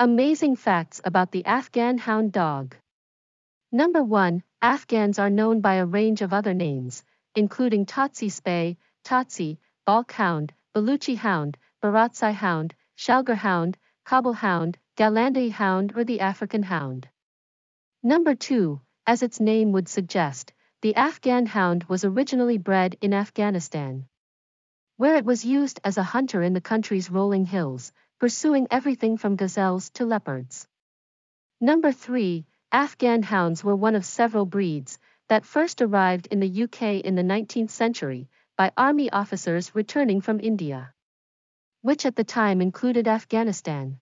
Amazing facts about the Afghan hound dog. Number 1. Afghans are known by a range of other names, including Tatsi Spay, Tatsi, Balkh Hound, Baluchi Hound, Baratsai Hound, Shalgar Hound, Kabul Hound, Galanday Hound or the African Hound. Number 2. As its name would suggest, the Afghan Hound was originally bred in Afghanistan, where it was used as a hunter in the country's rolling hills, pursuing everything from gazelles to leopards. Number 3. Afghan hounds were one of several breeds that first arrived in the UK in the 19th century by army officers returning from India, which at the time included Afghanistan.